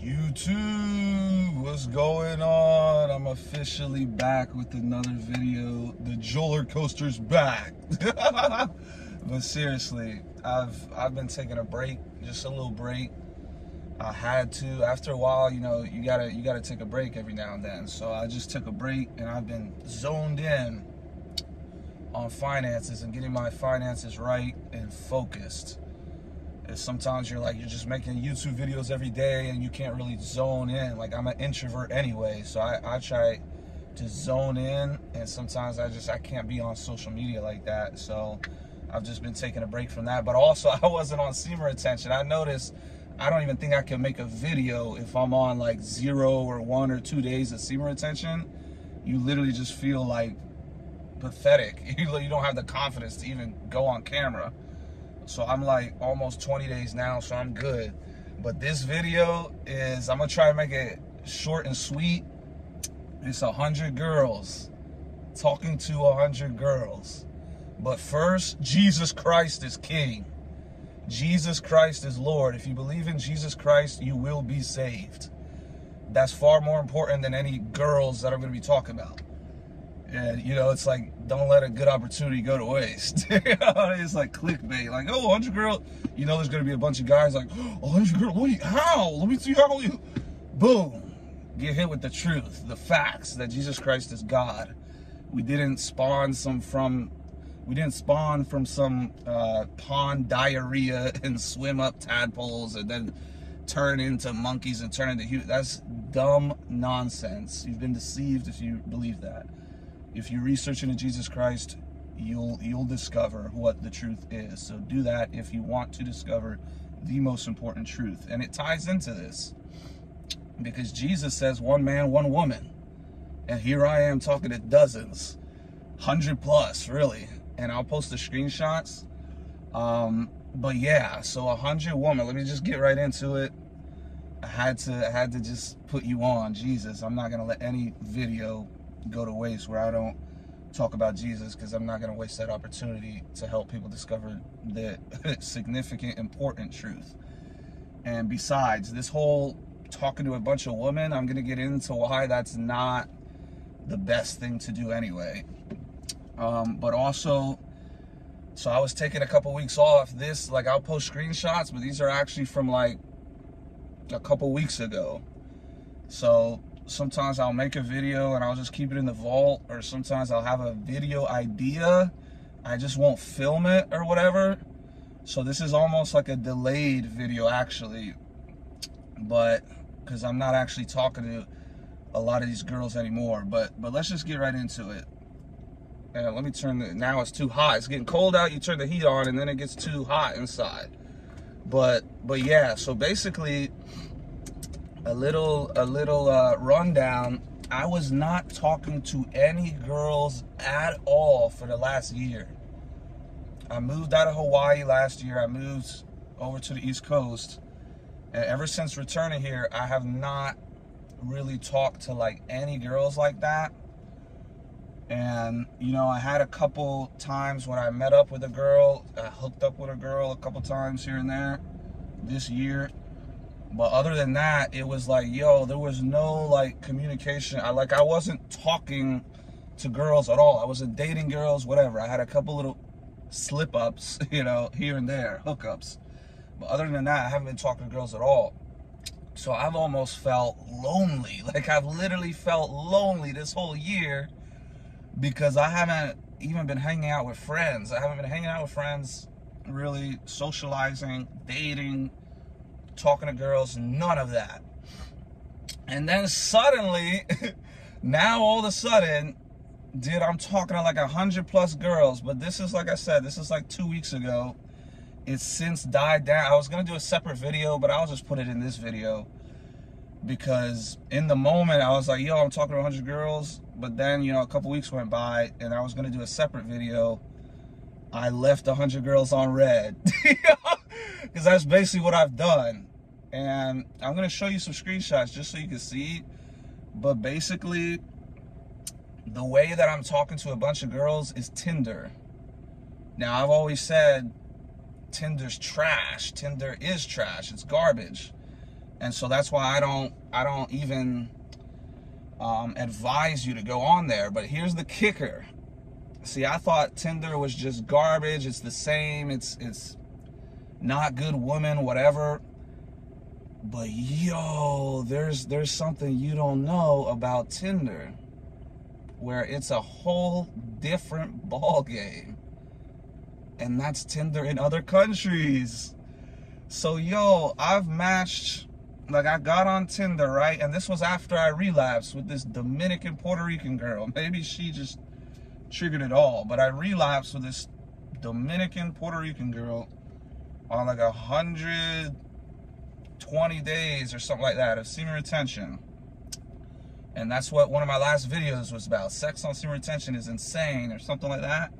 YouTube, what's going on? I'm officially back with another video. The Joeler Coaster's back. but seriously, I've I've been taking a break, just a little break. I had to. After a while, you know, you gotta you gotta take a break every now and then. So I just took a break, and I've been zoned in on finances and getting my finances right and focused is sometimes you're like you're just making YouTube videos every day and you can't really zone in. Like I'm an introvert anyway, so I, I try to zone in and sometimes I just I can't be on social media like that. So I've just been taking a break from that. But also I wasn't on semen retention. I noticed I don't even think I can make a video if I'm on like zero or one or two days of semen retention. You literally just feel like pathetic. You, You don't have the confidence to even go on camera. So I'm like almost 20 days now, so I'm good. But this video is, I'm gonna try to make it short and sweet. It's a hundred girls talking to a hundred girls. But first, Jesus Christ is King. Jesus Christ is Lord. If you believe in Jesus Christ, you will be saved. That's far more important than any girls that I'm going to be talking about. And, you know, it's like, don't let a good opportunity go to waste. it's like clickbait. Like, oh, 100 girl. You know, there's going to be a bunch of guys like, oh, 100 girl. What you, how? Let me see how you. Boom. Get hit with the truth, the facts that Jesus Christ is God. We didn't spawn some from, we didn't spawn from some uh, pond diarrhea and swim up tadpoles and then turn into monkeys and turn into humans. That's dumb nonsense. You've been deceived if you believe that if you research into Jesus Christ, you'll you'll discover what the truth is. So do that if you want to discover the most important truth. And it ties into this because Jesus says one man, one woman. And here I am talking to dozens, 100 plus really. And I'll post the screenshots. Um, but yeah, so a 100 woman. Let me just get right into it. I had to I had to just put you on, Jesus. I'm not going to let any video go to waste where I don't talk about Jesus because I'm not going to waste that opportunity to help people discover the significant, important truth. And besides, this whole talking to a bunch of women, I'm going to get into why that's not the best thing to do anyway. Um, but also, so I was taking a couple weeks off. This, like, I'll post screenshots, but these are actually from like a couple weeks ago. So sometimes I'll make a video and I'll just keep it in the vault, or sometimes I'll have a video idea. I just won't film it or whatever. So this is almost like a delayed video actually, but because I'm not actually talking to a lot of these girls anymore. But but let's just get right into it. And let me turn the, now it's too hot. It's getting cold out, you turn the heat on and then it gets too hot inside. But but yeah, so basically a little a little uh, rundown. I was not talking to any girls at all for the last year. I moved out of Hawaii last year. I moved over to the East Coast. And ever since returning here, I have not really talked to like any girls like that. And, you know, I had a couple times when I met up with a girl, I hooked up with a girl a couple times here and there this year. But other than that, it was like, yo, there was no like communication. I like I wasn't talking to girls at all. I wasn't dating girls, whatever. I had a couple little slip ups, you know, here and there, hookups. But other than that, I haven't been talking to girls at all. So I've almost felt lonely. Like I've literally felt lonely this whole year because I haven't even been hanging out with friends. I haven't been hanging out with friends, really socializing, dating, talking to girls, none of that. And then suddenly, now all of a sudden, dude, I'm talking to like a hundred plus girls, but this is like I said, this is like two weeks ago. It's since died down. I was gonna do a separate video, but I'll just put it in this video because in the moment I was like, yo, I'm talking to 100 girls, but then you know a couple weeks went by and I was gonna do a separate video. I left 100 girls on read because that's basically what I've done and I'm gonna show you some screenshots just so you can see. But basically, the way that I'm talking to a bunch of girls is Tinder. Now I've always said Tinder's trash. Tinder is trash. It's garbage. And so that's why I don't I don't even um, advise you to go on there. But here's the kicker. See, I thought Tinder was just garbage. It's the same. It's it's not good woman, whatever. But yo, there's there's something you don't know about Tinder where it's a whole different ball game. And that's Tinder in other countries. So yo, I've matched like I got on Tinder, right? And this was after I relapsed with this Dominican Puerto Rican girl. Maybe she just triggered it all, but I relapsed with this Dominican Puerto Rican girl on like a hundred 20 days or something like that of semen retention. And that's what one of my last videos was about. Sex on semen retention is insane or something like that.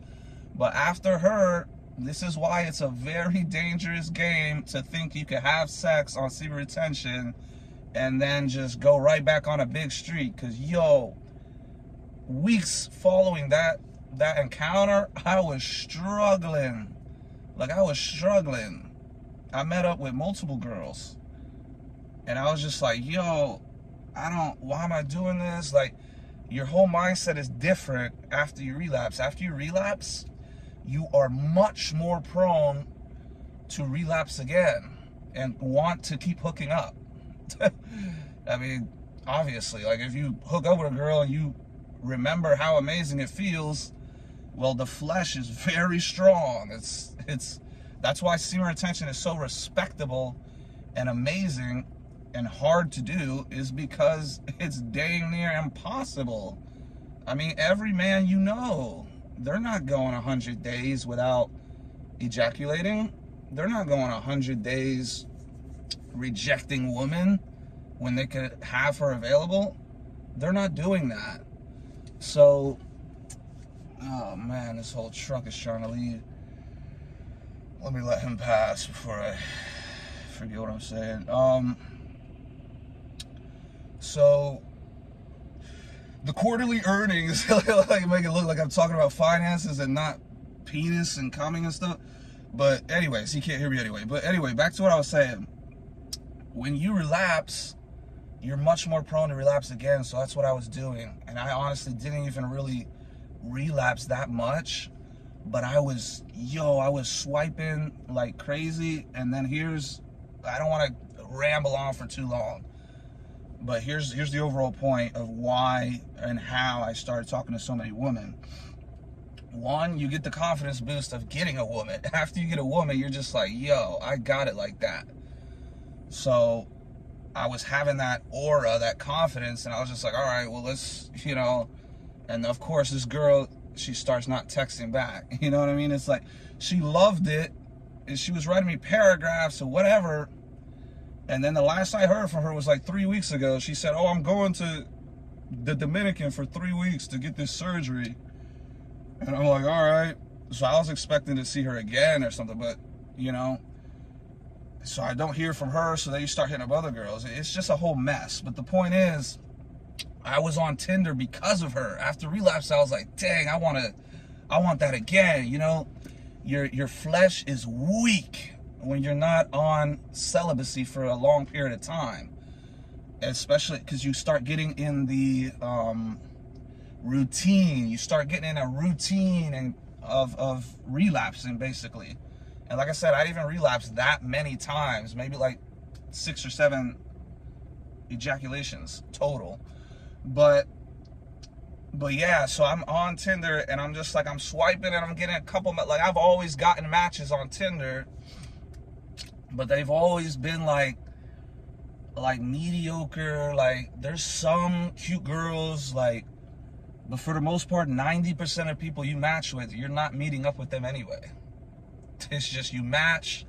But after her, this is why it's a very dangerous game to think you could have sex on semen retention and then just go right back on a big streak. Cause yo, weeks following that that encounter, I was struggling. Like I was struggling. I met up with multiple girls and I was just like, yo, I don't, why am I doing this? Like, your whole mindset is different after you relapse. After you relapse, you are much more prone to relapse again and want to keep hooking up. I mean, obviously, like if you hook up with a girl and you remember how amazing it feels, well, the flesh is very strong. It's it's that's why semen retention is so respectable and amazing and hard to do is because it's dang near impossible. I mean, every man you know, they're not going 100 days without ejaculating. They're not going 100 days rejecting women when they could have her available. They're not doing that. So, oh man, this whole truck is trying to leave. Let me let him pass before I forget what I'm saying. Um, so the quarterly earnings make it look like I'm talking about finances and not penis and coming and stuff. But anyways, he can't hear me anyway. But anyway, back to what I was saying. When you relapse, you're much more prone to relapse again. So that's what I was doing. And I honestly didn't even really relapse that much. But I was, yo, I was swiping like crazy. And then here's, I don't want to ramble on for too long but here's here's the overall point of why and how I started talking to so many women. One, you get the confidence boost of getting a woman. After you get a woman, you're just like, yo, I got it like that. So I was having that aura, that confidence, and I was just like, all right, well, let's, you know. And of course, this girl, she starts not texting back. You know what I mean? It's like she loved it, and she was writing me paragraphs or whatever, and then the last I heard from her was like three weeks ago. She said, Oh, I'm going to the Dominican for three weeks to get this surgery. And I'm like, All right. So I was expecting to see her again or something, but you know, so I don't hear from her. So then you start hitting up other girls. It's just a whole mess. But the point is, I was on Tinder because of her. After relapse, I was like, dang, I want to, I want that again. You know, your your flesh is weak when you're not on celibacy for a long period of time especially because you start getting in the um, routine. You start getting in a routine and of, of relapsing basically. And like i said i even relapsed that many times maybe like six or seven ejaculations total. But but yeah so i'm on tinder and i'm just like i'm swiping and i'm getting a couple like i've always gotten matches on tinder but they've always been like like mediocre like there's some cute girls like but for the most part 90% of people you match with you're not meeting up with them anyway. It's just you match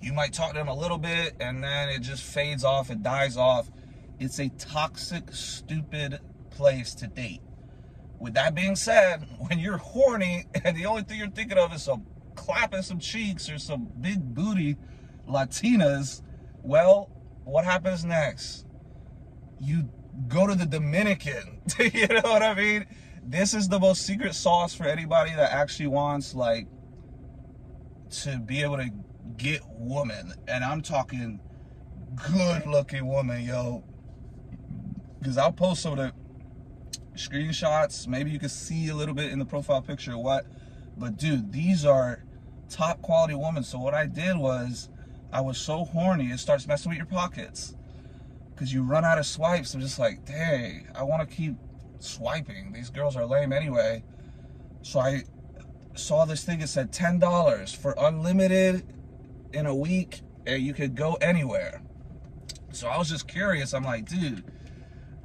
you might talk to them a little bit and then it just fades off it dies off. It's a toxic stupid place to date. With that being said when you're horny and the only thing you're thinking of is some clapping some cheeks or some big booty Latinas, well, what happens next? You go to the Dominican. you know what I mean? This is the most secret sauce for anybody that actually wants like to be able to get woman. And I'm talking good looking woman, yo. Because I'll post some of the screenshots. Maybe you can see a little bit in the profile picture what. But dude, these are top quality women. So what I did was I was so horny, it starts messing with your pockets. Cause you run out of swipes. I'm just like, dang, I want to keep swiping. These girls are lame anyway. So I saw this thing that said $10 for unlimited in a week and you could go anywhere. So I was just curious. I'm like, dude,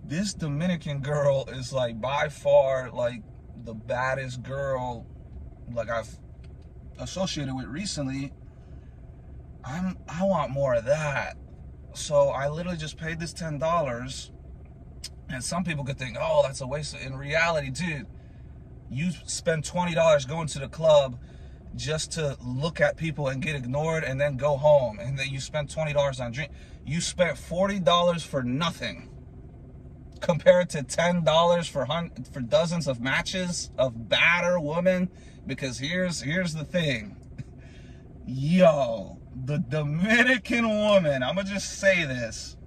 this Dominican girl is like by far like the baddest girl like I've associated with recently. I'm I want more of that. So I literally just paid this ten dollars. And some people could think, oh, that's a waste. In reality, dude, you spend twenty dollars going to the club just to look at people and get ignored and then go home. And then you spend twenty dollars on drink. You spent forty dollars for nothing compared to ten dollars for hun- for dozens of matches of badder women. Because here's here's the thing, yo, the Dominican woman. I'm gonna just say this: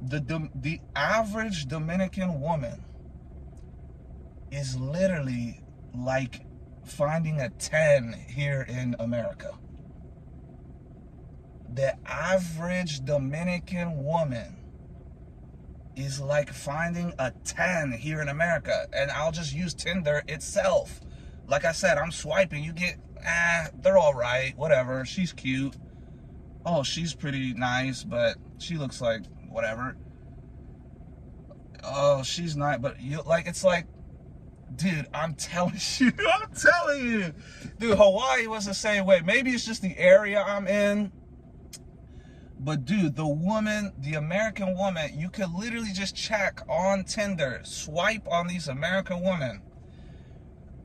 the the average Dominican woman is literally like finding a 10 here in America. The average Dominican woman is like finding a 10 here in America. And I'll just use Tinder itself. Like I said, I'm swiping. You get, ah, they're all right. Whatever. She's cute. Oh, she's pretty nice, but she looks like whatever. Oh, she's not, but you like, it's like, dude, I'm telling you, I'm telling you. Dude, Hawaii was the same way. Maybe it's just the area I'm in but dude, the woman, the American woman, you could literally just check on Tinder, swipe on these American women.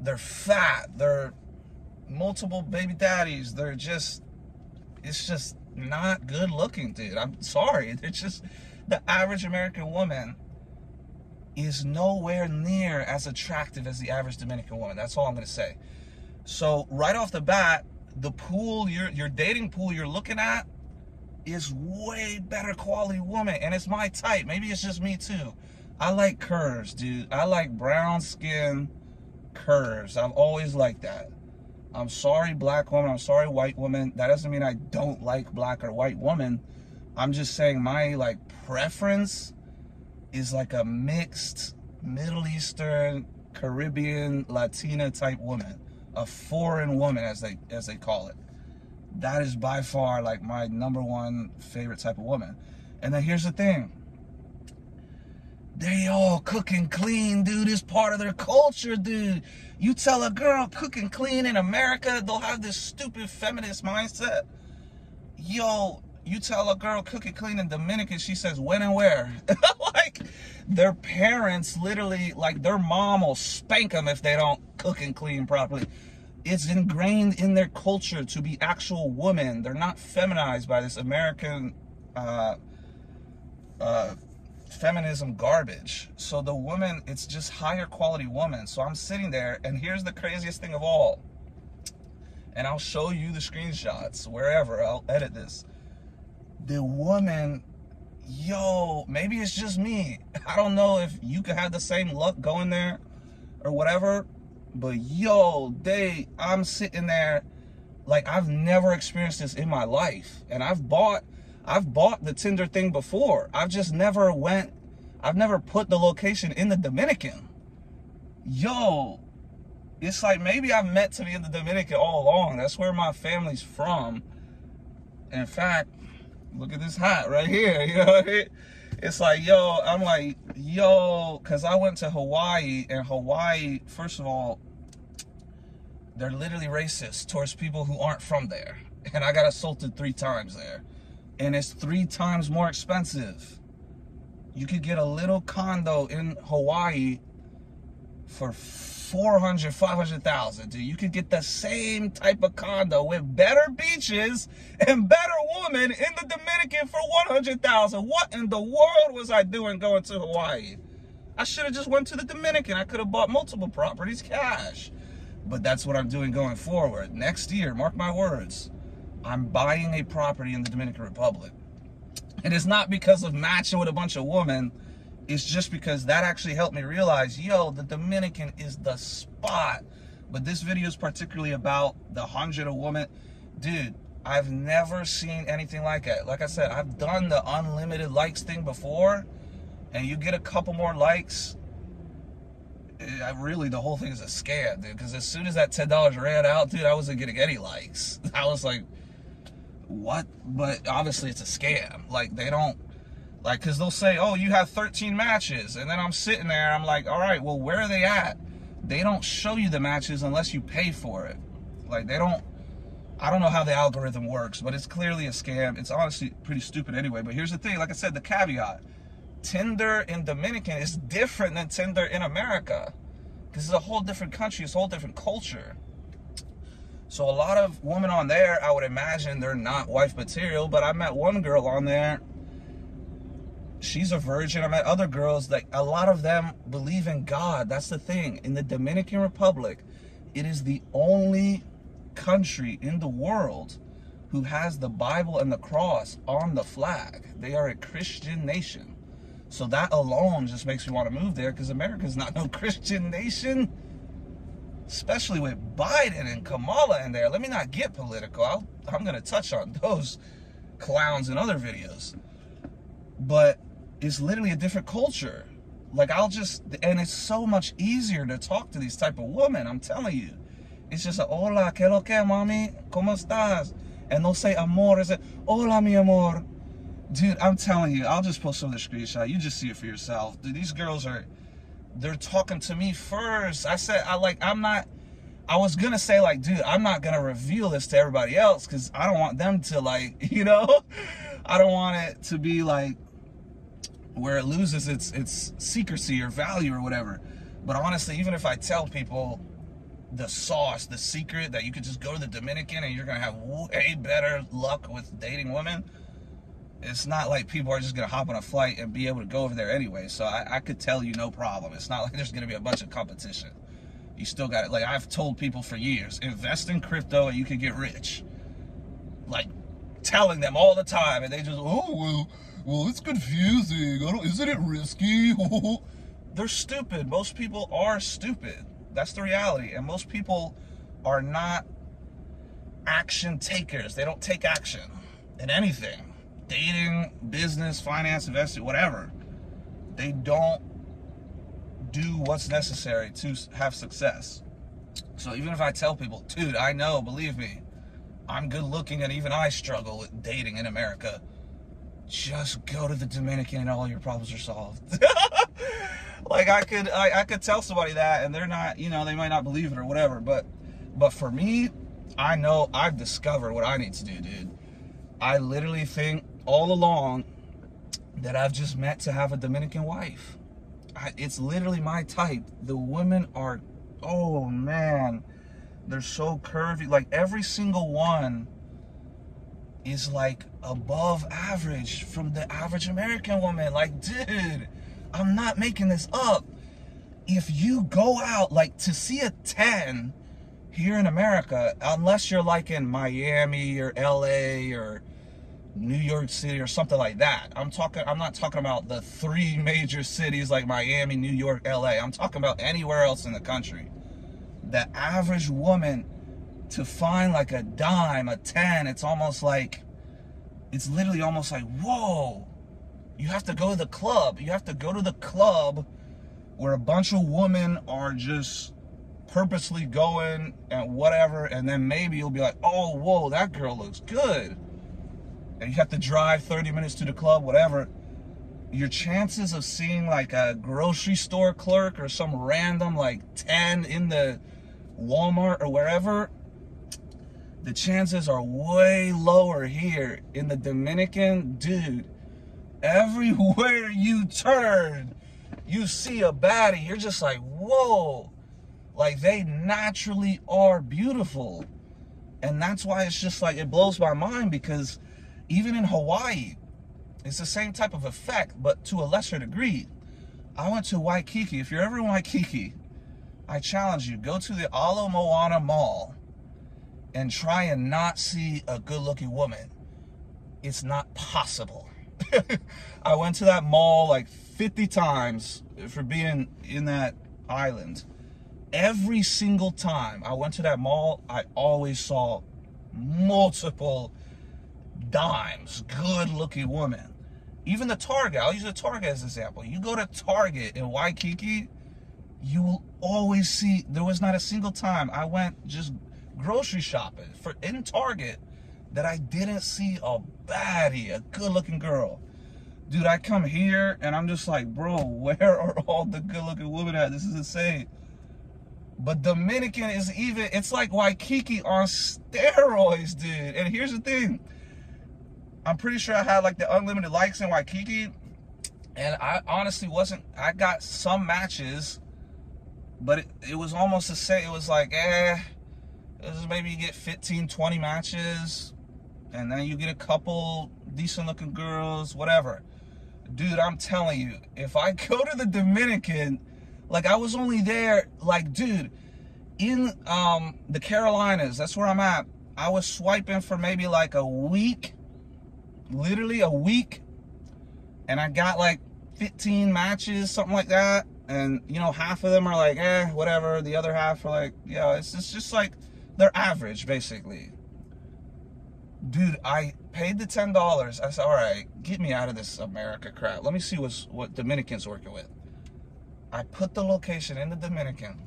They're fat, they're multiple baby daddies, they're just, it's just not good looking, dude. I'm sorry. It's just the average American woman is nowhere near as attractive as the average Dominican woman. That's all I'm gonna say. So right off the bat, the pool, your your dating pool you're looking at is way better quality woman and it's my type. Maybe it's just me too. I like curves, dude. I like brown skin curves. I've always liked that. I'm sorry, black woman. I'm sorry, white woman. That doesn't mean I don't like black or white woman. I'm just saying my like preference is like a mixed Middle Eastern, Caribbean, Latina type woman. A foreign woman as they as they call it that is by far like my number one favorite type of woman. And then here's the thing. They all cook and clean, dude. It's part of their culture, dude. You tell a girl cook and clean in America, they'll have this stupid feminist mindset. Yo, you tell a girl cook and clean in Dominican, she says when and where. like their parents literally, like their mom will spank them if they don't cook and clean properly it's ingrained in their culture to be actual women. They're not feminized by this American uh, uh, feminism garbage. So the woman, it's just higher quality woman. So I'm sitting there, and here's the craziest thing of all. And I'll show you the screenshots wherever. I'll edit this. The woman, yo, maybe it's just me. I don't know if you could have the same luck going there or whatever but yo, they, I'm sitting there like I've never experienced this in my life. And I've bought, I've bought the Tinder thing before. I've just never went, I've never put the location in the Dominican. Yo, it's like maybe I've meant to be in the Dominican all along. That's where my family's from. In fact, look at this hat right here. You know, what I mean? it's like, yo, I'm like, yo, because I went to Hawaii, and Hawaii, first of all, they're literally racist towards people who aren't from there. And I got assaulted three times there. And it's three times more expensive. You could get a little condo in Hawaii for 400, 500,000, dude. You could get the same type of condo with better beaches and better women in the Dominican for 100,000. What in the world was I doing going to Hawaii? I should have just went to the Dominican. I could have bought multiple properties cash. But that's what I'm doing going forward. Next year, mark my words, I'm buying a property in the Dominican Republic. And it's not because of matching with a bunch of women. It's just because that actually helped me realize, yo, the Dominican is the spot. But this video is particularly about the hundred of women. Dude, I've never seen anything like it. Like I said, I've done the unlimited likes thing before, and you get a couple more likes. Eh, I really, the whole thing is a scam, dude. Because as soon as that ten dollars ran out, dude, I wasn't getting any likes. I was like, what? But obviously, it's a scam. Like they don't, like, because they'll say, oh, you have 13 matches, and then I'm sitting there, I'm like, all right, well, where are they at? They don't show you the matches unless you pay for it. Like they don't I don't know how the algorithm works, but it's clearly a scam. It's honestly pretty stupid anyway. But here's the thing, like I said, the caveat. Tinder in Dominican is different than Tinder in America. This is a whole different country, it's a whole different culture. So a lot of women on there, I would imagine they're not wife material, but I met one girl on there. She's a virgin. I met other girls, like a lot of them believe in God. That's the thing. In the Dominican Republic, it is the only country in the world who has the Bible and the cross on the flag. They are a Christian nation. So that alone just makes me want to move there because America's not no Christian nation. Especially with Biden and Kamala in there. Let me not get political. i am going to touch on those clowns in other videos. But it's literally a different culture. Like I'll just, and it's so much easier to talk to these type of women. I'm telling you. It's just a hola, que lo que, mommy? ¿Cómo estás? And they'll say amor. It's a hola, mi amor. Dude, I'm telling you, I'll just post some of the screenshot. You just see it for yourself. Dude, these girls are, they're talking to me first. I said, I like, I'm not, I was gonna say like, dude, I'm not gonna reveal this to everybody else because I don't want them to like, you know, I don't want it to be like where it loses its its secrecy or value or whatever. But honestly, even if I tell people the sauce, the secret that you could just go to the Dominican and you're gonna have way better luck with dating women. It's not like people are just gonna hop on a flight and be able to go over there anyway. So I, I could tell you no problem. It's not like there's gonna be a bunch of competition. You still got it. Like I've told people for years, invest in crypto and you can get rich. Like telling them all the time, and they just, oh well, well, it's confusing. Isn't it risky? They're stupid. Most people are stupid. That's the reality. And most people are not action takers. They don't take action in anything. Dating, business, finance, investing, whatever. They don't do what's necessary to have success. So even if I tell people, dude, I know, believe me, I'm good looking and even I struggle with dating in America. Just go to the Dominican and all your problems are solved. like I could I, I could tell somebody that and they're not, you know, they might not believe it or whatever. But but for me, I know I've discovered what I need to do, dude. I literally think all along that I've just meant to have a Dominican wife. I, it's literally my type. The women are, oh man, they're so curvy. Like every single one is like above average from the average American woman. Like, dude, I'm not making this up. If you go out, like to see a 10 here in America, unless you're like in Miami or LA or New York City or something like that. I'm talking I'm not talking about the three major cities like Miami, New York, LA. I'm talking about anywhere else in the country. The average woman to find like a dime, a 10, it's almost like it's literally almost like, whoa, you have to go to the club. You have to go to the club where a bunch of women are just purposely going and whatever, and then maybe you'll be like, oh, whoa, that girl looks good. And you have to drive 30 minutes to the club, whatever. Your chances of seeing like a grocery store clerk or some random like 10 in the Walmart or wherever, the chances are way lower here. In the Dominican, dude, everywhere you turn, you see a baddie. You're just like, whoa. Like they naturally are beautiful. And that's why it's just like, it blows my mind because even in Hawaii, it's the same type of effect, but to a lesser degree. I went to Waikiki. If you're ever in Waikiki, I challenge you, go to the Ala Moana Mall and try and not see a good looking woman. It's not possible. I went to that mall like 50 times for being in that island. Every single time I went to that mall, I always saw multiple dimes, good looking woman. Even the Target, I'll use the Target as an example. You go to Target in Waikiki, you will always see, there was not a single time I went just grocery shopping for in Target that I didn't see a baddie, a good looking girl. Dude, I come here and I'm just like, bro, where are all the good looking women at? This is insane. But Dominican is even, it's like Waikiki on steroids, dude. And here's the thing. I'm pretty sure I had like the unlimited likes in Waikiki. And I honestly wasn't, I got some matches, but it, it was almost the same. It was like, eh, was maybe you get 15, 20 matches. And then you get a couple decent looking girls, whatever. Dude, I'm telling you, if I go to the Dominican, like I was only there, like, dude, in um, the Carolinas, that's where I'm at. I was swiping for maybe like a week, literally a week, and I got like 15 matches, something like that. And you know, half of them are like, eh, whatever. The other half are like, yeah, it's, it's just like they're average, basically. Dude, I paid the ten dollars. I said, all right, get me out of this America crap. Let me see what's what Dominicans working with. I put the location in the Dominican.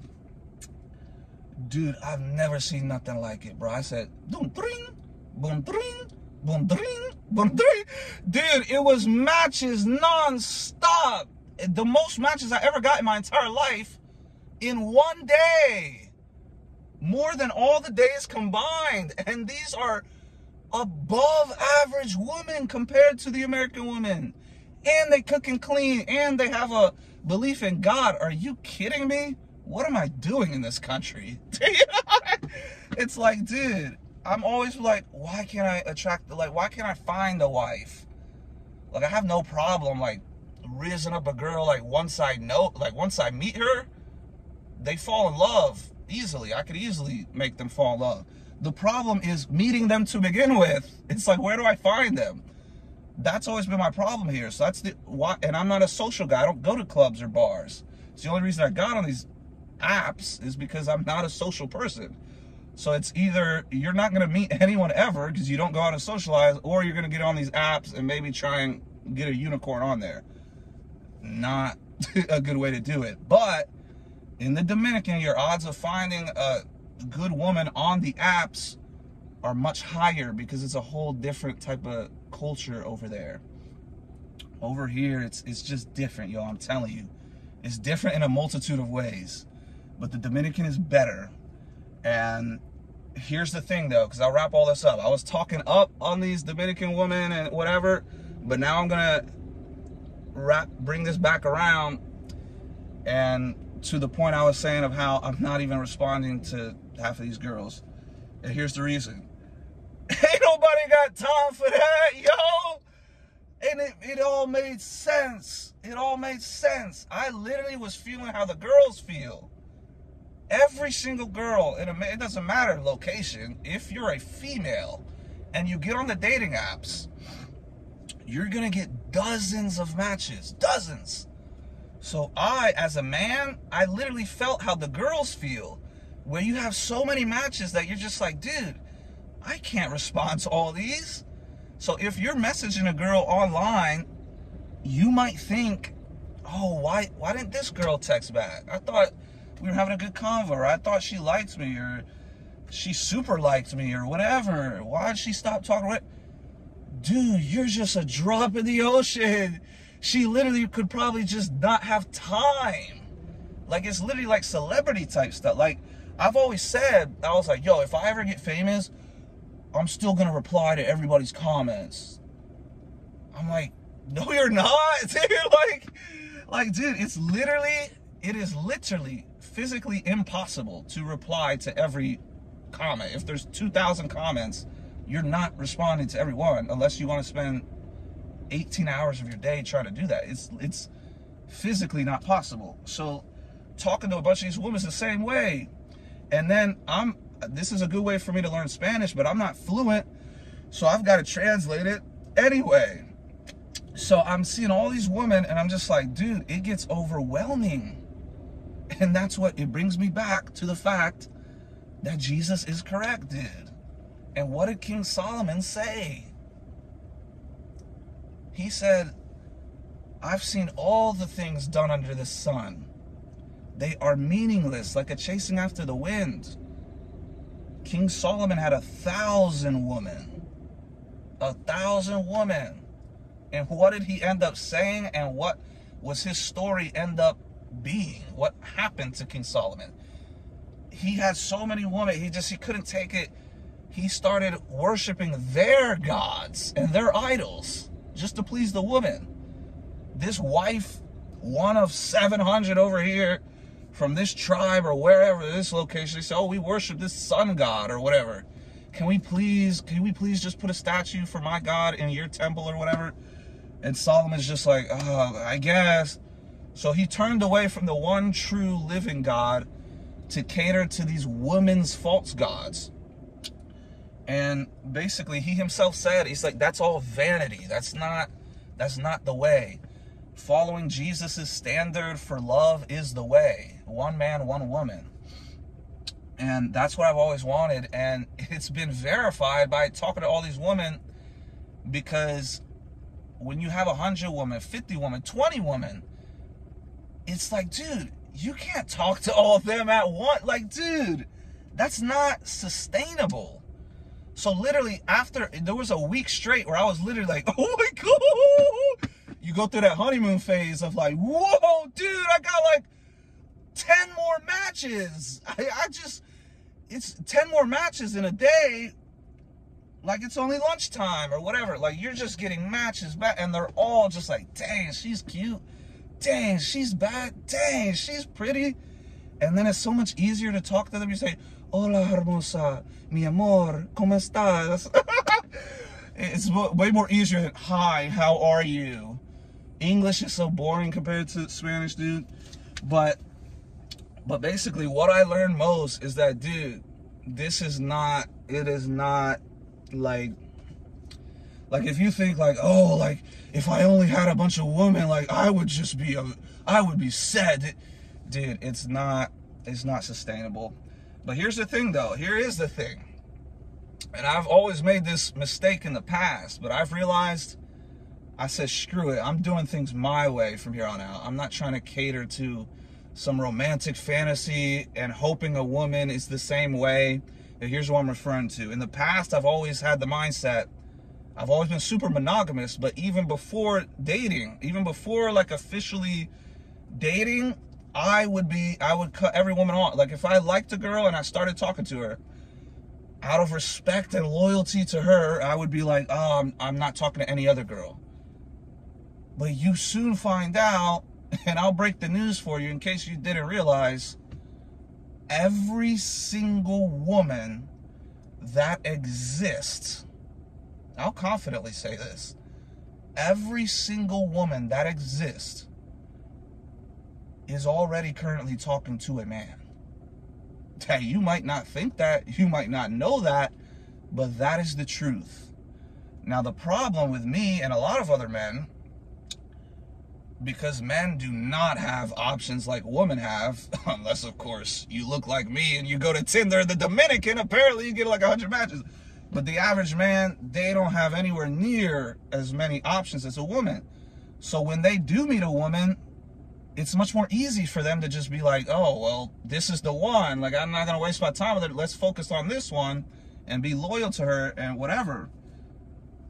Dude, I've never seen nothing like it, bro. I said, boom, dring, boom, dring, boom, dring, boom, dring. Dude, it was matches non-stop. The most matches I ever got in my entire life in one day. More than all the days combined. And these are above average women compared to the American women. And they cook and clean and they have a belief in God. Are you kidding me? What am I doing in this country? it's like, dude, I'm always like, why can't I attract, the like, why can't I find a wife? Like, I have no problem, like, raising up a girl, like, once I know, like, once I meet her, they fall in love easily. I could easily make them fall in love. The problem is meeting them to begin with. It's like, where do I find them? that's always been my problem here. So that's the why, and I'm not a social guy. I don't go to clubs or bars. It's the only reason I got on these apps is because I'm not a social person. So it's either you're not going to meet anyone ever because you don't go out and socialize, or you're going to get on these apps and maybe try and get a unicorn on there. Not a good way to do it. But in the Dominican, your odds of finding a good woman on the apps are much higher because it's a whole different type of culture over there. Over here, it's it's just different, y'all. I'm telling you, it's different in a multitude of ways. But the Dominican is better. And here's the thing, though, because I'll wrap all this up. I was talking up on these Dominican women and whatever, but now I'm gonna wrap bring this back around and to the point I was saying of how I'm not even responding to half of these girls. And here's the reason. Ain't nobody got time for that, yo. And it, it all made sense. It all made sense. I literally was feeling how the girls feel. Every single girl, in a, it doesn't matter location, if you're a female and you get on the dating apps, you're to get dozens of matches. Dozens. So I, as a man, I literally felt how the girls feel. Where you have so many matches that you're just like, dude, I can't respond to all these. So if you're messaging a girl online, you might think, oh, why why didn't this girl text back? I thought we were having a good convo, or I thought she liked me, or she super liked me, or whatever. Why'd she stop talking? Dude, you're just a drop in the ocean. She literally could probably just not have time. Like it's literally like celebrity type stuff. Like I've always said, I was like, yo, if I ever get famous, I'm still gonna reply to everybody's comments. I'm like, no, you're not, dude. Like, like, dude, it's literally, it is literally physically impossible to reply to every comment. If there's 2,000 comments, you're not responding to everyone unless you want to spend 18 hours of your day trying to do that. It's it's physically not possible. So talking to a bunch of these women is the same way. And then I'm this is a good way for me to learn Spanish, but I'm not fluent, so I've got to translate it anyway. So I'm seeing all these women and I'm just like, dude, it gets overwhelming. And that's what it brings me back to the fact that Jesus is correct, dude. And what did King Solomon say? He said, I've seen all the things done under the sun. They are meaningless, like a chasing after the wind. King Solomon had a thousand women. A thousand women. And what did he end up saying? And what was his story end up being? What happened to King Solomon? He had so many women, he just he couldn't take it. He started worshiping their gods and their idols just to please the woman. This wife, one of 700 over here, from this tribe or wherever, this location, they say, oh, we worship this sun god or whatever. Can we please, can we please just put a statue for my God in your temple or whatever? And Solomon's just like, oh, I guess. So he turned away from the one true living God to cater to these women's false gods. And basically he himself said, he's like, that's all vanity. That's not, that's not the way. Following Jesus's standard for love is the way. One man, one woman. And that's what I've always wanted. And it's been verified by talking to all these women because when you have a 100 women, 50 women, 20 women, it's like, dude, you can't talk to all of them at once. Like, dude, that's not sustainable. So literally after, there was a week straight where I was literally like, oh my God, you go through that honeymoon phase of like, whoa, dude, I got like 10 more matches. I, I just, it's 10 more matches in a day. Like it's only lunchtime or whatever. Like you're just getting matches back and they're all just like, dang, she's cute. Dang, she's bad. Dang, she's pretty. And then it's so much easier to talk to them. You say, hola hermosa, mi amor, ¿cómo estás? it's way more easier than, hi, how are you? English is so boring compared to Spanish, dude. But but basically what I learned most is that dude, this is not it is not like like if you think like, oh, like if I only had a bunch of women, like I would just be a I would be sad. Dude, it's not it's not sustainable. But here's the thing though. Here is the thing. And I've always made this mistake in the past, but I've realized I said, screw it. I'm doing things my way from here on out. I'm not trying to cater to some romantic fantasy and hoping a woman is the same way. And here's what I'm referring to. In the past, I've always had the mindset, I've always been super monogamous, but even before dating, even before like officially dating, I would be, I would cut every woman off. Like if I liked a girl and I started talking to her, out of respect and loyalty to her, I would be like, oh, I'm, I'm not talking to any other girl. But you soon find out, and I'll break the news for you in case you didn't realize, every single woman that exists, I'll confidently say this, every single woman that exists is already currently talking to a man. Hey, you might not think that, you might not know that, but that is the truth. Now, the problem with me and a lot of other men because men do not have options like women have, unless of course you look like me and you go to Tinder, the Dominican, apparently you get like 100 matches. But the average man, they don't have anywhere near as many options as a woman. So when they do meet a woman, it's much more easy for them to just be like, oh, well, this is the one. Like, I'm not going to waste my time with it. Let's focus on this one and be loyal to her and whatever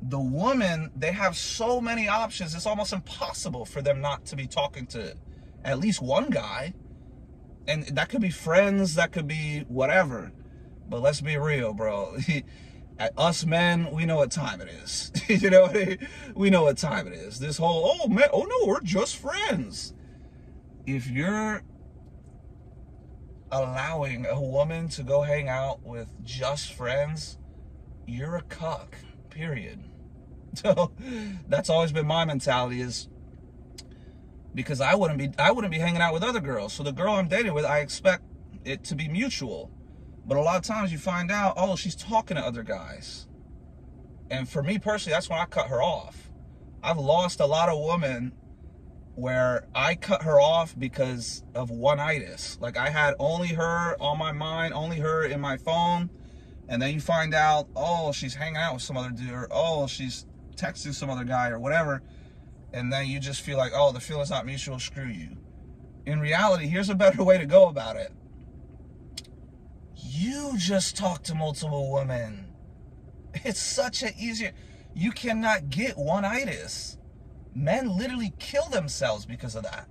the woman, they have so many options. It's almost impossible for them not to be talking to at least one guy. And that could be friends, that could be whatever. But let's be real, bro. Us men, we know what time it is. you know, what? we know what time it is. This whole, oh man, oh no, we're just friends. If you're allowing a woman to go hang out with just friends, you're a cuck, period. So that's always been my mentality is because I wouldn't be I wouldn't be hanging out with other girls. So the girl I'm dating with, I expect it to be mutual. But a lot of times you find out, oh, she's talking to other guys. And for me personally, that's when I cut her off. I've lost a lot of women where I cut her off because of one-itis. Like I had only her on my mind, only her in my phone. And then you find out, oh, she's hanging out with some other dude, or oh, she's texting some other guy, or whatever. And then you just feel like, oh, the feeling's not mutual, screw you. In reality, here's a better way to go about it. You just talk to multiple women. It's such an easier. You cannot get one-itis men literally kill themselves because of that.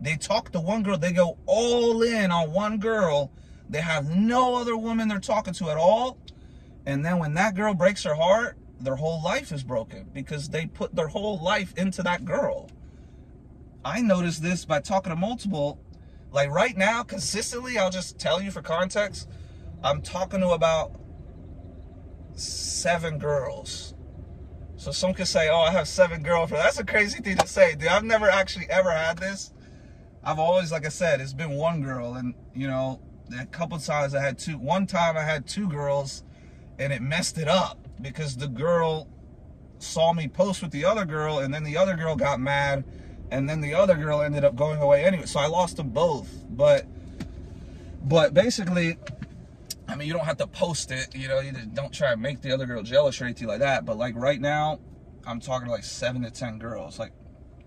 They talk to one girl, they go all in on one girl. They have no other woman they're talking to at all. And then when that girl breaks her heart, their whole life is broken because they put their whole life into that girl. I noticed this by talking to multiple. Like right now, consistently, I'll just tell you for context, I'm talking to about seven girls so some could say, oh, I have seven girlfriends. That's a crazy thing to say, dude. I've never actually ever had this. I've always, like I said, it's been one girl. And, you know, a couple times I had two. One time I had two girls and it messed it up because the girl saw me post with the other girl and then the other girl got mad and then the other girl ended up going away anyway. So I lost them both. But, but basically, I mean, you don't have to post it, you know, you don't try to make the other girl jealous or anything like that. But like right now, I'm talking to like seven to 10 girls, like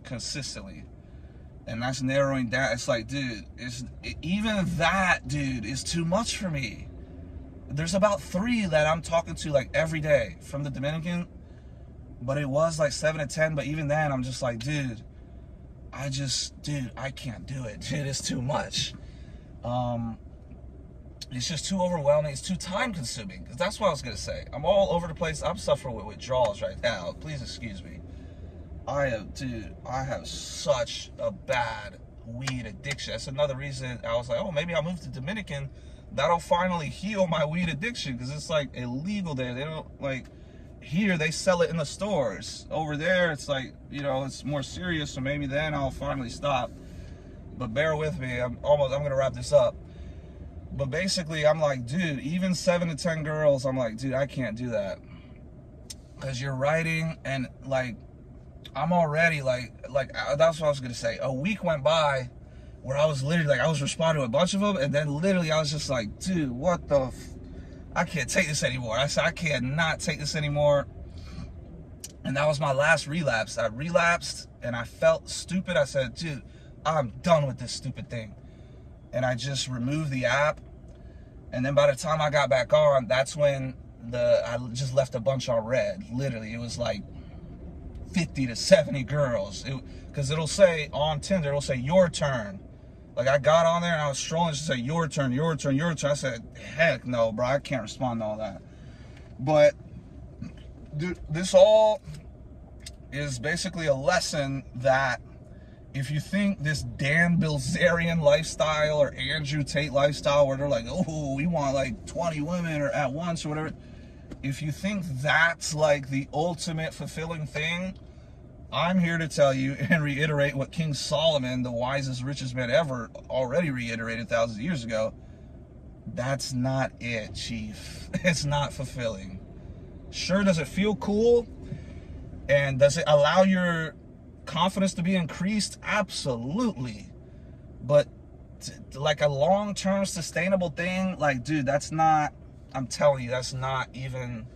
consistently. And that's narrowing down. It's like, dude, it's even that, dude, is too much for me. There's about three that I'm talking to like every day from the Dominican, but it was like seven to 10. But even then, I'm just like, dude, I just, dude, I can't do it. Dude, it's too much. Um, it's just too overwhelming. It's too time consuming. That's what I was going to say. I'm all over the place. I'm suffering with withdrawals right now. Please excuse me. I have, dude, I have such a bad weed addiction. That's another reason I was like, oh, maybe I'll move to Dominican. That'll finally heal my weed addiction. Because it's like illegal there. They don't, like, here they sell it in the stores. Over there, it's like, you know, it's more serious. So maybe then I'll finally stop. But bear with me. I'm almost, I'm to wrap this up but basically, I'm like, dude, even seven to 10 girls, I'm like, dude, I can't do that. Because you're writing and like, I'm already like, like, uh, that's what I was to say. A week went by where I was literally like, I was responding to a bunch of them. And then literally I was just like, dude, what the, I can't take this anymore. I said, I cannot take this anymore. And that was my last relapse. I relapsed and I felt stupid. I said, dude, I'm done with this stupid thing and I just removed the app. And then by the time I got back on, that's when the I just left a bunch on read. Literally, it was like 50 to 70 girls. Because it, will say on Tinder, it'll say your turn. Like I got on there and I was strolling, to say your turn, your turn, your turn. I said, heck no, bro, I can't respond to all that. But dude, this all is basically a lesson that if you think this Dan Bilzerian lifestyle or Andrew Tate lifestyle where they're like, oh, we want like 20 women or at once or whatever, if you think that's like the ultimate fulfilling thing, I'm here to tell you and reiterate what King Solomon, the wisest, richest man ever, already reiterated thousands of years ago. That's not it, Chief. It's not fulfilling. Sure, does it feel cool? And does it allow your confidence to be increased? Absolutely. But like a long-term sustainable thing, like, dude, that's not, I'm telling you, that's not even,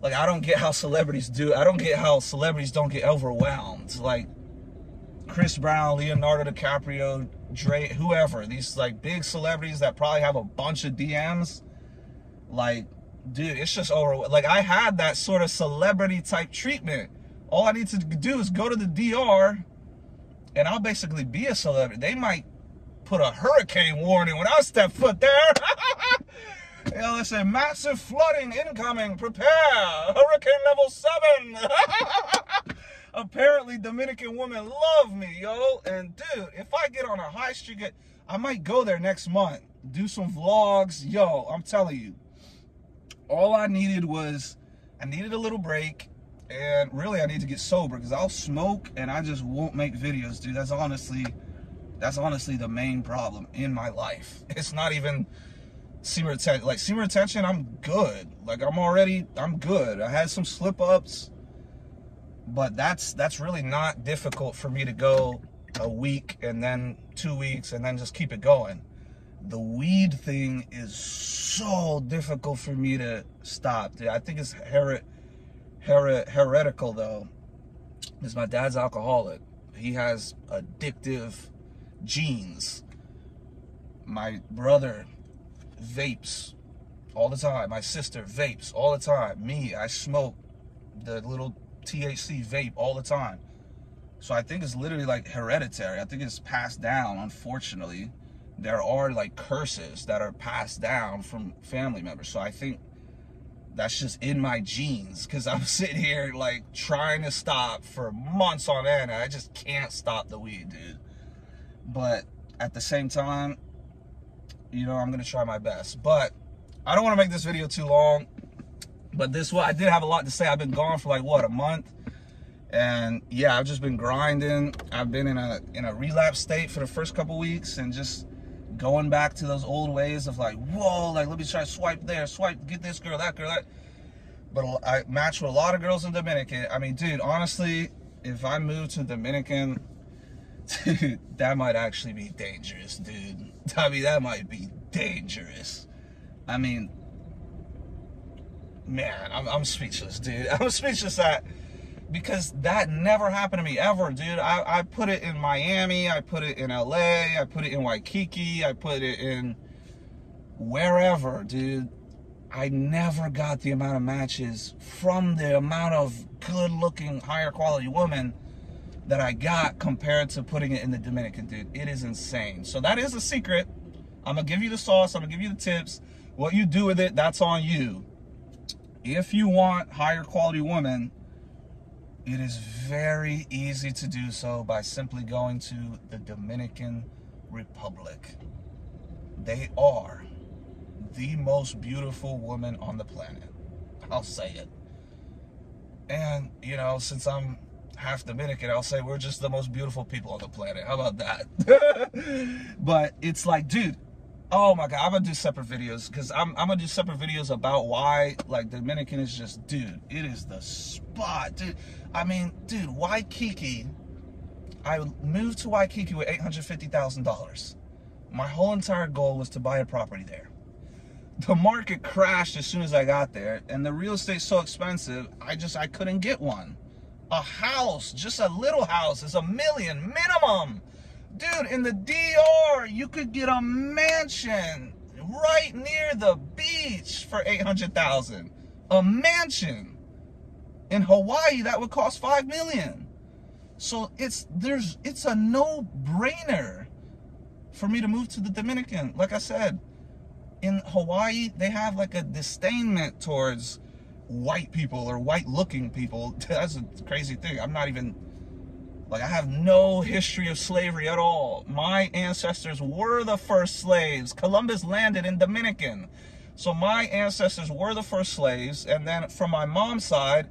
like, I don't get how celebrities do, I don't get how celebrities don't get overwhelmed. Like, Chris Brown, Leonardo DiCaprio, Drake, whoever, these, like, big celebrities that probably have a bunch of DMs, like, dude, it's just over. Like, I had that sort of celebrity type treatment all I need to do is go to the DR and I'll basically be a celebrity. They might put a hurricane warning when I step foot there. say massive flooding incoming, prepare, hurricane level seven. Apparently Dominican women love me, yo. And dude, if I get on a high street, I might go there next month, do some vlogs. Yo, I'm telling you, all I needed was, I needed a little break and really I need to get sober because I'll smoke and I just won't make videos, dude. That's honestly, that's honestly the main problem in my life. It's not even semen retention. Like semen retention, I'm good. Like I'm already, I'm good. I had some slip ups, but that's that's really not difficult for me to go a week and then two weeks and then just keep it going. The weed thing is so difficult for me to stop. Dude. I think it's her, her, heretical though. Because my dad's alcoholic. He has addictive genes. My brother vapes all the time. My sister vapes all the time. Me, I smoke the little THC vape all the time. So I think it's literally like hereditary. I think it's passed down, unfortunately. There are like curses that are passed down from family members. So I think that's just in my genes because I'm sitting here like trying to stop for months on end I just can't stop the weed, dude. But at the same time, you know, I'm gonna try my best. But I don't want to make this video too long. But this I did have a lot to say. I've been gone for like what a month, and yeah, I've just been grinding. I've been in a in a relapse state for the first couple weeks, and just going back to those old ways of like, whoa, like let me try swipe there, swipe, get this girl, that girl, that. But I matched with a lot of girls in Dominican. I mean, dude, honestly, if I move to Dominican, dude, that might actually be dangerous, dude. Mean, that might be dangerous. I mean, man, I'm, I'm speechless, dude. I'm speechless that because that never happened to me ever, dude. I, I put it in Miami, I put it in LA, I put it in Waikiki, I put it in wherever, dude. I never got the amount of matches from the amount of good looking, higher quality women that I got compared to putting it in the Dominican, dude. It is insane. So that is a secret. I'm gonna give you the sauce, I'm gonna give you the tips. What you do with it, that's on you. If you want higher quality women, it is very easy to do so by simply going to the Dominican Republic. They are the most beautiful woman on the planet. I'll say it. And, you know, since I'm half Dominican, I'll say we're just the most beautiful people on the planet. How about that? but it's like, dude, Oh my god, I'm gonna do separate videos because I'm, I'm gonna do separate videos about why like Dominican is just dude, it is the spot, dude. I mean, dude, Waikiki. I moved to Waikiki with eight hundred fifty thousand dollars. My whole entire goal was to buy a property there. The market crashed as soon as I got there, and the real estate's so expensive, I just I couldn't get one. A house, just a little house, is a million minimum. Dude, in the DR, you could get a mansion right near the beach for 800,000. A mansion. In Hawaii, that would cost 5 million. So it's there's it's a no-brainer for me to move to the Dominican. Like I said, in Hawaii, they have like a disdainment towards white people or white looking people. That's a crazy thing. I'm not even like I have no history of slavery at all. My ancestors were the first slaves. Columbus landed in Dominican. So my ancestors were the first slaves. And then from my mom's side,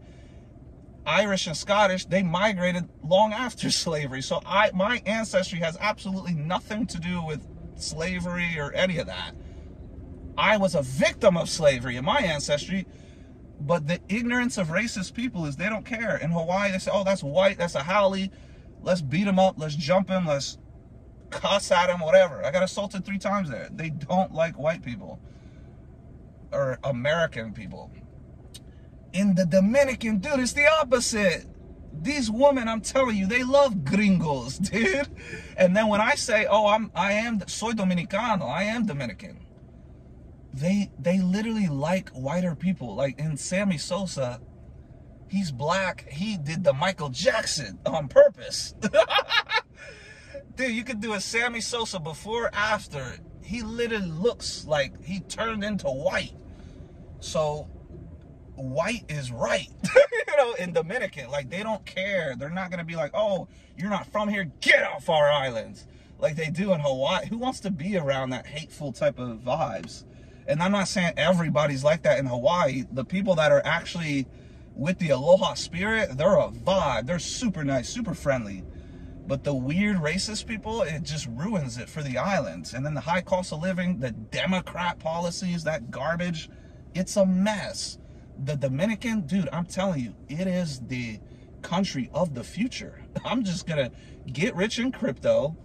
Irish and Scottish, they migrated long after slavery. So I my ancestry has absolutely nothing to do with slavery or any of that. I was a victim of slavery in my ancestry. But the ignorance of racist people is they don't care. In Hawaii, they say, oh, that's white, that's a haole. Let's beat him up. Let's jump him. Let's cuss at him, whatever. I got assaulted three times there. They don't like white people or American people. In the Dominican, dude, it's the opposite. These women, I'm telling you, they love gringos, dude. And then when I say, "Oh, I'm, I am, soy dominicano, I am Dominican," they they literally like whiter people. Like in Sammy Sosa, He's black. He did the Michael Jackson on purpose. Dude, you could do a Sammy Sosa before, after. He literally looks like he turned into white. So, white is right. you know, in Dominican. Like, they don't care. They're not going to be like, oh, you're not from here. Get off our islands. Like they do in Hawaii. Who wants to be around that hateful type of vibes? And I'm not saying everybody's like that in Hawaii. The people that are actually with the Aloha spirit, they're a vibe. They're super nice, super friendly. But the weird racist people, it just ruins it for the islands. And then the high cost of living, the Democrat policies, that garbage, it's a mess. The Dominican, dude, I'm telling you, it is the country of the future. I'm just gonna get rich in crypto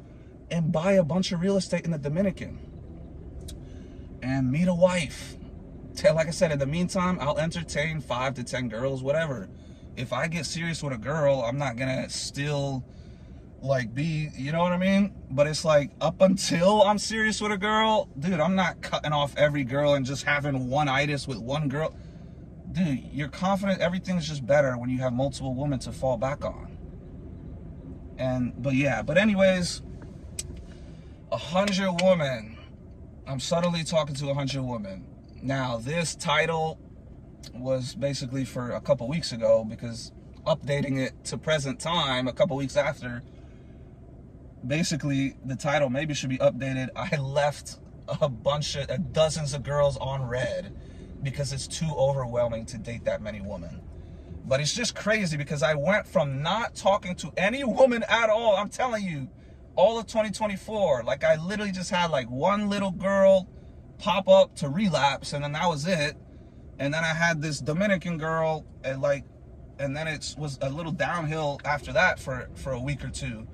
and buy a bunch of real estate in the Dominican and meet a wife. Like I said, in the meantime, I'll entertain five to 10 girls, whatever. If I get serious with a girl, I'm not gonna still like be, you know what I mean? But it's like up until I'm serious with a girl, dude, I'm not cutting off every girl and just having one itis with one girl. Dude, you're confident everything's just better when you have multiple women to fall back on. And but yeah, but anyways, a hundred women. I'm subtly talking to a hundred women. Now this title was basically for a couple weeks ago because updating it to present time a couple weeks after basically the title maybe should be updated. I left a bunch of uh, dozens of girls on read because it's too overwhelming to date that many women. But it's just crazy because i went from not talking to any woman at all. I'm telling you all of 2024 like i literally just had like one little girl pop up to relapse and then that was it and then i had this dominican girl and like and then it was a little downhill after that for for a week or two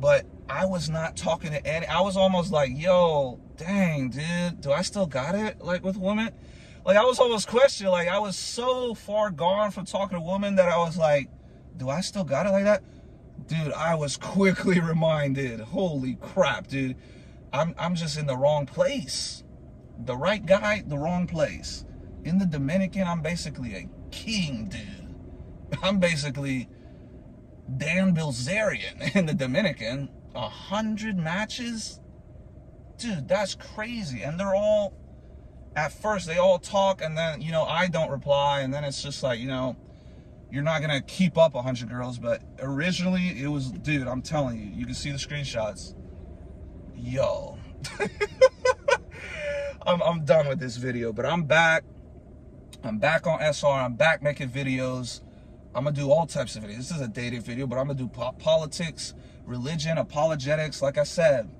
but I was not talking to any. I was almost like, yo, dang, dude, do I still got it? Like with women? Like I was almost questioning. Like I was so far gone from talking to women that I was like, do I still got it like that? Dude, I was quickly reminded. Holy crap, dude. I'm I'm just in the wrong place. The right guy, the wrong place. In the Dominican, I'm basically a king, dude. I'm basically Dan Bilzerian in the Dominican. A hundred matches? Dude, that's crazy. And they're all, at first, they all talk, and then, you know, I don't reply, and then it's just like, you know, you're not gonna keep up a hundred girls, but originally it was, dude, I'm telling you, you can see the screenshots. Yo. I'm, I'm done with this video, but I'm back. I'm back on SR. I'm back making videos. I'm gonna do all types of videos. This is a dating video, but I'm gonna do po politics, religion, apologetics. Like I said,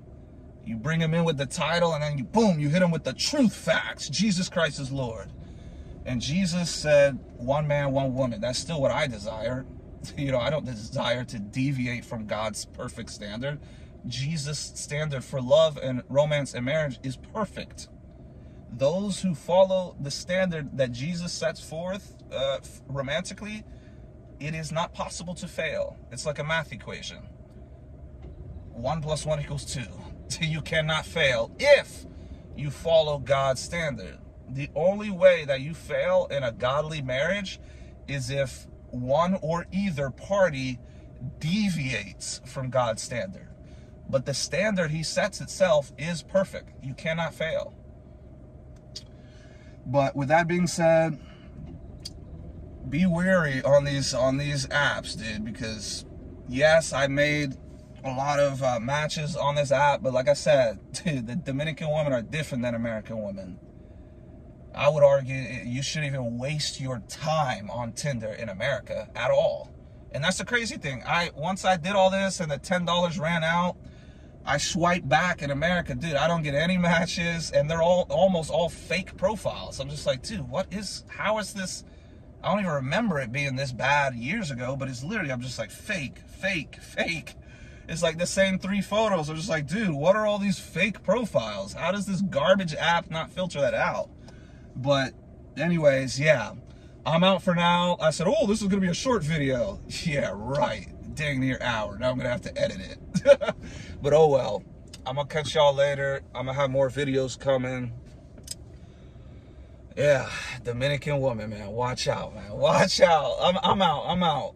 you bring them in with the title, and then you boom, you hit them with the truth facts. Jesus Christ is Lord, and Jesus said, "One man, one woman." That's still what I desire. You know, I don't desire to deviate from God's perfect standard. Jesus' standard for love and romance and marriage is perfect. Those who follow the standard that Jesus sets forth uh, romantically it is not possible to fail. It's like a math equation. One plus one equals two. You cannot fail if you follow God's standard. The only way that you fail in a godly marriage is if one or either party deviates from God's standard. But the standard he sets itself is perfect. You cannot fail. But with that being said, be wary on these on these apps, dude, because yes, I made a lot of uh, matches on this app, but like I said, dude, the Dominican women are different than American women. I would argue you shouldn't even waste your time on Tinder in America at all. And that's the crazy thing. I once I did all this and the ten dollars ran out, I swipe back in America, dude. I don't get any matches, and they're all almost all fake profiles. I'm just like, dude, what is? How is this? I don't even remember it being this bad years ago, but it's literally, I'm just like, fake, fake, fake. It's like the same three photos. I'm just like, dude, what are all these fake profiles? How does this garbage app not filter that out? But anyways, yeah, I'm out for now. I said, oh, this is going to be a short video. Yeah, right. Dang near hour. Now I'm going to have to edit it. but oh well. I'm going to catch y'all later. I'm going to have more videos coming yeah, Dominican woman, man. Watch out, man. Watch out. I'm, I'm out. I'm out.